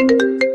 you